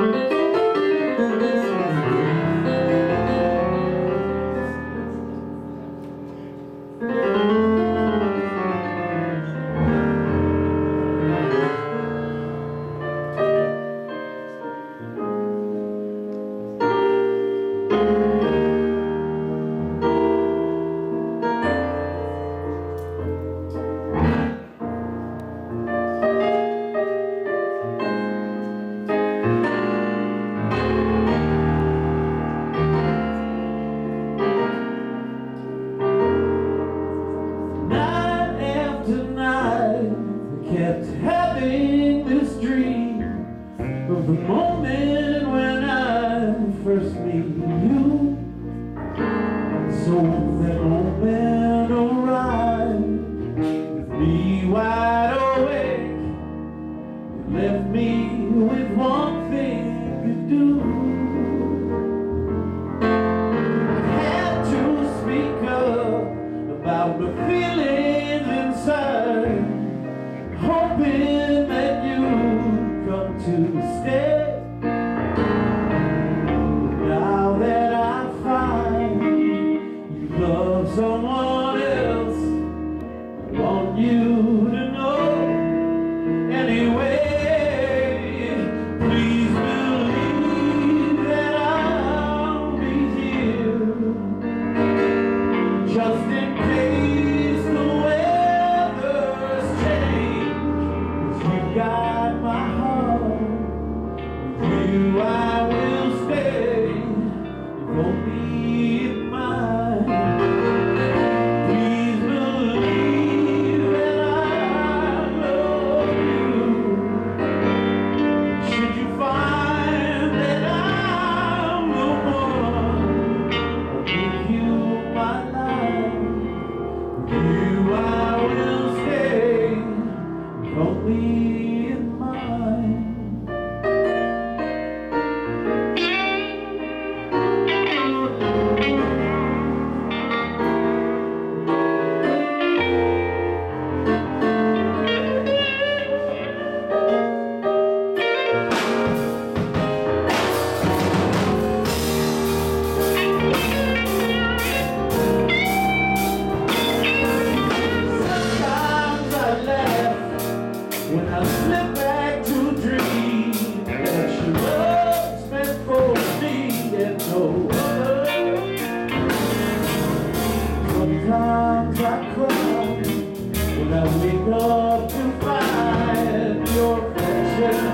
Night left me with one thing to do. had to speak up about the feelings inside, hoping that you come to stay. Now that I find you love someone Sometimes I cry when I wake up to find your friendship.